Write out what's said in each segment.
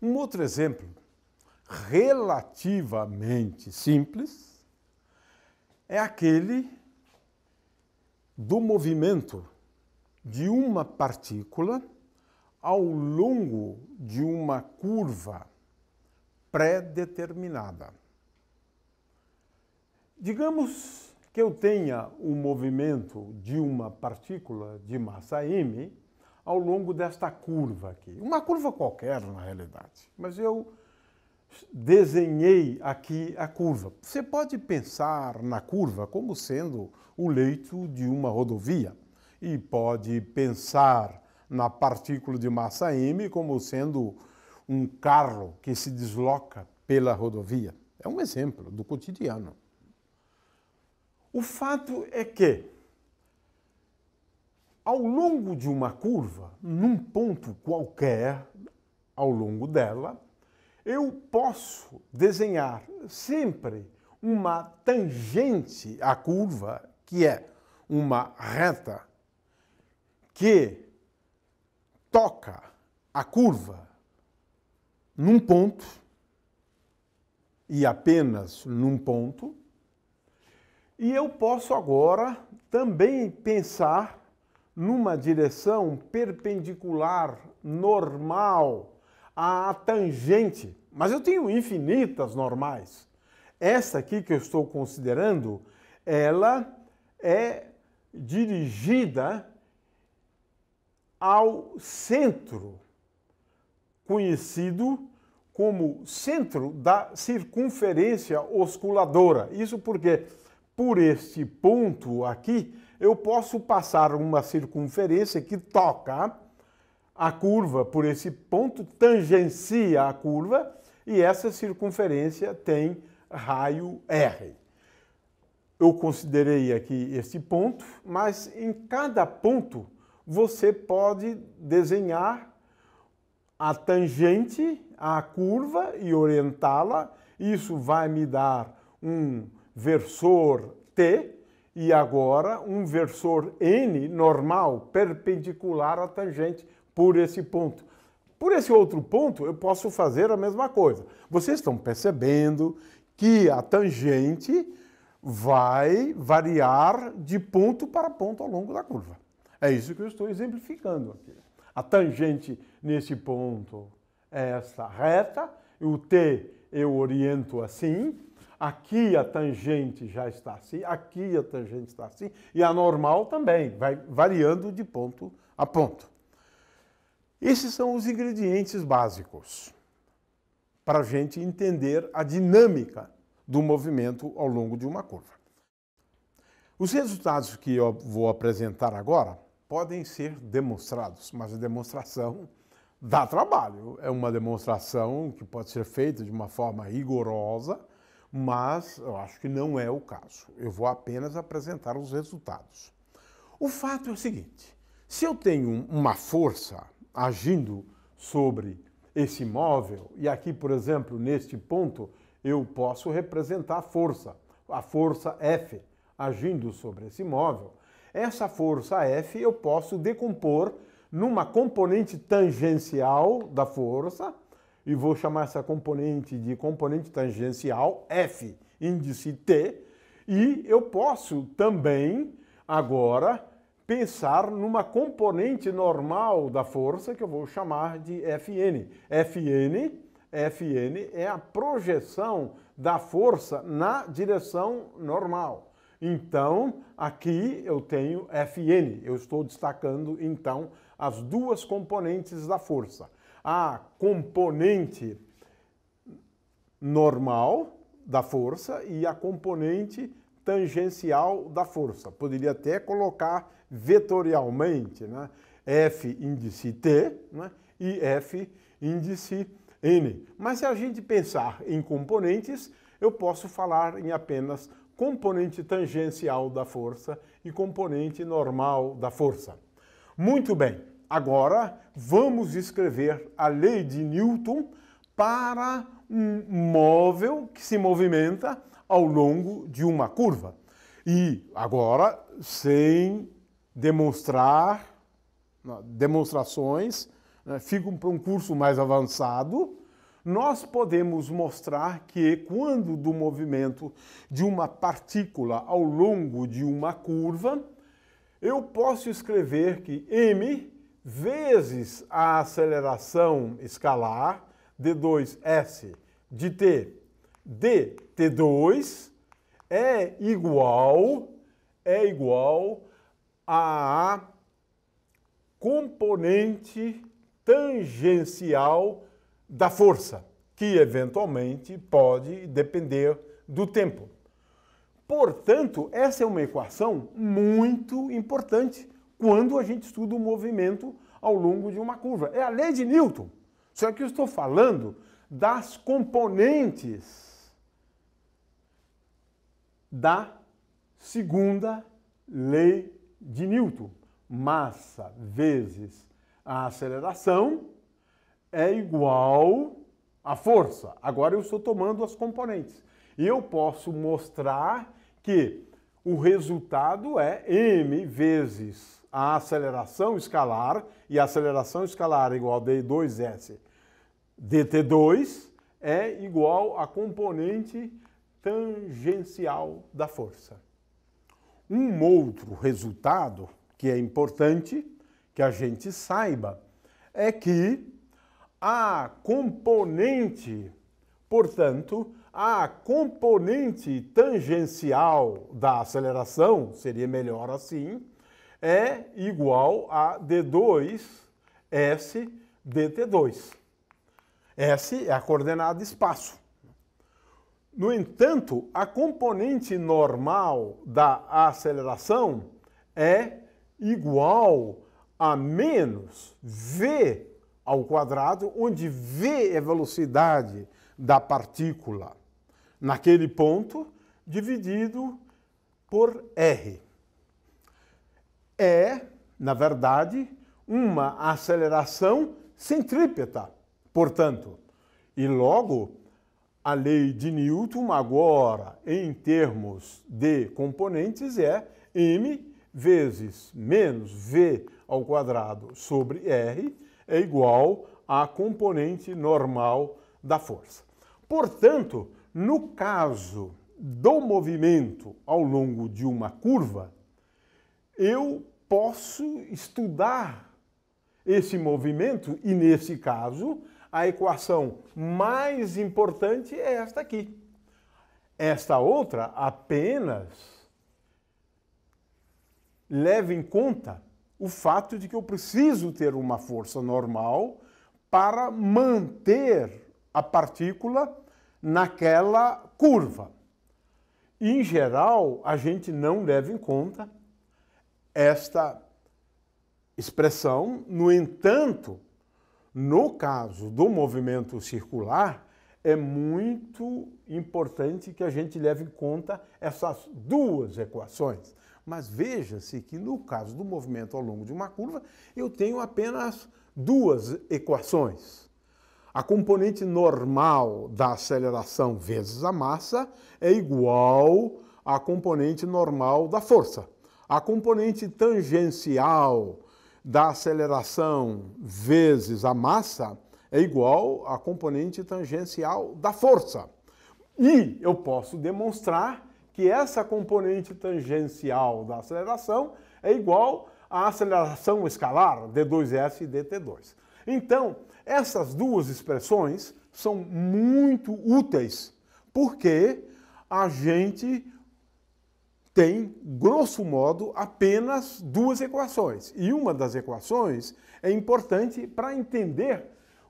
Um outro exemplo relativamente simples é aquele do movimento de uma partícula ao longo de uma curva pré-determinada. Digamos que eu tenha o movimento de uma partícula de massa m ao longo desta curva aqui. Uma curva qualquer, na realidade. Mas eu desenhei aqui a curva. Você pode pensar na curva como sendo o leito de uma rodovia e pode pensar na partícula de massa m como sendo um carro que se desloca pela rodovia. É um exemplo do cotidiano. O fato é que ao longo de uma curva, num ponto qualquer ao longo dela, eu posso desenhar sempre uma tangente à curva, que é uma reta que toca a curva num ponto e apenas num ponto, e eu posso agora também pensar numa direção perpendicular, normal, à tangente. Mas eu tenho infinitas normais. Essa aqui que eu estou considerando, ela é dirigida ao centro, conhecido como centro da circunferência osculadora. Isso porque, por este ponto aqui, eu posso passar uma circunferência que toca a curva por esse ponto, tangencia a curva, e essa circunferência tem raio R. Eu considerei aqui este ponto, mas em cada ponto você pode desenhar a tangente à curva e orientá-la. Isso vai me dar um versor T, e agora um versor n normal perpendicular à tangente por esse ponto. Por esse outro ponto, eu posso fazer a mesma coisa. Vocês estão percebendo que a tangente vai variar de ponto para ponto ao longo da curva. É isso que eu estou exemplificando aqui. A tangente nesse ponto é essa reta, o t eu oriento assim, Aqui a tangente já está assim, aqui a tangente está assim, e a normal também, vai variando de ponto a ponto. Esses são os ingredientes básicos para a gente entender a dinâmica do movimento ao longo de uma curva. Os resultados que eu vou apresentar agora podem ser demonstrados, mas a demonstração dá trabalho. É uma demonstração que pode ser feita de uma forma rigorosa mas eu acho que não é o caso. Eu vou apenas apresentar os resultados. O fato é o seguinte: se eu tenho uma força agindo sobre esse móvel, e aqui, por exemplo, neste ponto, eu posso representar a força, a força F agindo sobre esse móvel. Essa força F eu posso decompor numa componente tangencial da força, e vou chamar essa componente de componente tangencial, F, índice T, e eu posso também agora pensar numa componente normal da força que eu vou chamar de Fn. Fn, Fn é a projeção da força na direção normal. Então, aqui eu tenho Fn. Eu estou destacando então as duas componentes da força a componente normal da força e a componente tangencial da força. Poderia até colocar vetorialmente, né? F índice T né? e F índice N. Mas se a gente pensar em componentes, eu posso falar em apenas componente tangencial da força e componente normal da força. Muito bem. Agora, vamos escrever a lei de Newton para um móvel que se movimenta ao longo de uma curva. E agora, sem demonstrar demonstrações, né, para um curso mais avançado, nós podemos mostrar que quando do movimento de uma partícula ao longo de uma curva, eu posso escrever que m vezes a aceleração escalar d2s de t dt2 é igual é igual a componente tangencial da força, que eventualmente pode depender do tempo. Portanto, essa é uma equação muito importante quando a gente estuda o movimento ao longo de uma curva. É a lei de Newton. Só que eu estou falando das componentes da segunda lei de Newton. Massa vezes a aceleração é igual à força. Agora eu estou tomando as componentes. E eu posso mostrar que o resultado é m vezes a aceleração escalar, e a aceleração escalar igual a d2s dt2 é igual a componente tangencial da força. Um outro resultado que é importante que a gente saiba é que a componente, portanto, a componente tangencial da aceleração, seria melhor assim, é igual a d2s dt2. S é a coordenada espaço. No entanto, a componente normal da aceleração é igual a menos v ao quadrado, onde v é a velocidade da partícula naquele ponto, dividido por r. É, na verdade, uma aceleração centrípeta, portanto. E logo, a lei de Newton, agora em termos de componentes, é m vezes menos v ao quadrado sobre r é igual à componente normal da força. Portanto, no caso do movimento ao longo de uma curva, eu posso estudar esse movimento e, nesse caso, a equação mais importante é esta aqui. Esta outra apenas leva em conta o fato de que eu preciso ter uma força normal para manter a partícula naquela curva. Em geral, a gente não leva em conta esta expressão, no entanto, no caso do movimento circular, é muito importante que a gente leve em conta essas duas equações. Mas veja-se que no caso do movimento ao longo de uma curva, eu tenho apenas duas equações. A componente normal da aceleração vezes a massa é igual à componente normal da força. A componente tangencial da aceleração vezes a massa é igual à componente tangencial da força. E eu posso demonstrar que essa componente tangencial da aceleração é igual à aceleração escalar d2s e dt2. Então, essas duas expressões são muito úteis, porque a gente tem, grosso modo, apenas duas equações. E uma das equações é importante para entender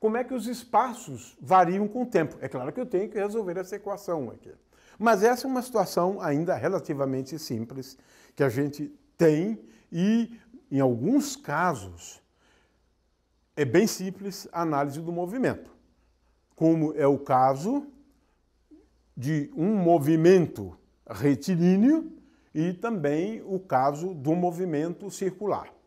como é que os espaços variam com o tempo. É claro que eu tenho que resolver essa equação aqui. Mas essa é uma situação ainda relativamente simples que a gente tem e, em alguns casos, é bem simples a análise do movimento, como é o caso de um movimento retilíneo e também o caso do movimento circular.